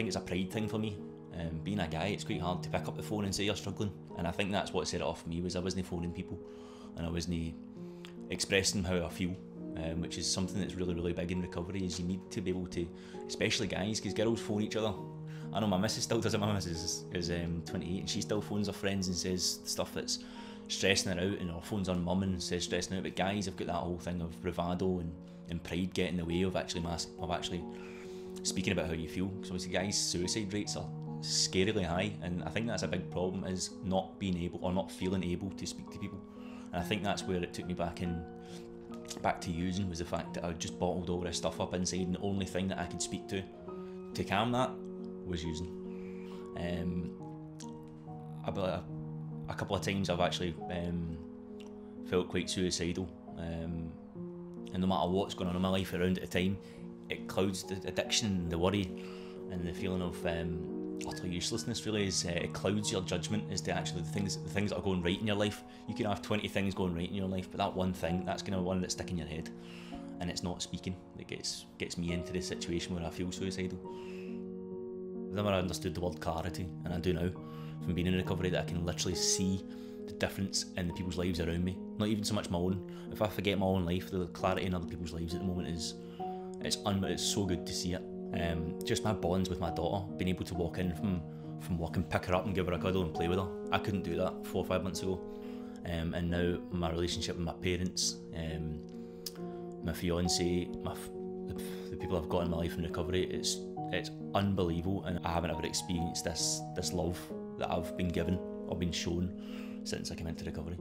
think it's a pride thing for me. Um, being a guy, it's quite hard to pick up the phone and say you're struggling, and I think that's what set it off for me was I wasn't phoning people, and I wasn't expressing how I feel, um, which is something that's really really big in recovery. Is you need to be able to, especially guys, because girls phone each other. I know my missus still does it. My missus is, is um, 28 and she still phones her friends and says stuff that's stressing her out, and her phones on mum and says stressing out. But guys have got that whole thing of bravado and, and pride getting in the way of actually mass, of actually speaking about how you feel. So obviously, guys' suicide rates are scarily high, and I think that's a big problem is not being able or not feeling able to speak to people. And I think that's where it took me back in, back to using was the fact that I just bottled all this stuff up inside, and the only thing that I could speak to to calm that was using. Um, a, a couple of times I've actually um, felt quite suicidal, um, and no matter what's going on in my life around at the time, it clouds the addiction, the worry, and the feeling of um, utter uselessness. Really, is uh, it clouds your judgment as to actually the things the things that are going right in your life. You can have twenty things going right in your life, but that one thing that's kind of one that's sticking in your head, and it's not speaking. It gets gets me into the situation where I feel suicidal. I've never understood the word clarity, and I do now from being in recovery that I can literally see the difference in the people's lives around me. Not even so much my own. If I forget my own life, the clarity in other people's lives at the moment is it's un- it's so good to see it. Um, just my bonds with my daughter, being able to walk in from from work and pick her up and give her a cuddle and play with her. I couldn't do that four or five months ago. Um, and now my relationship with my parents, um, my fiance, my the, the people I've got in my life in recovery, it's it's unbelievable, and I haven't ever experienced this this love that I've been given or been shown since I came into recovery.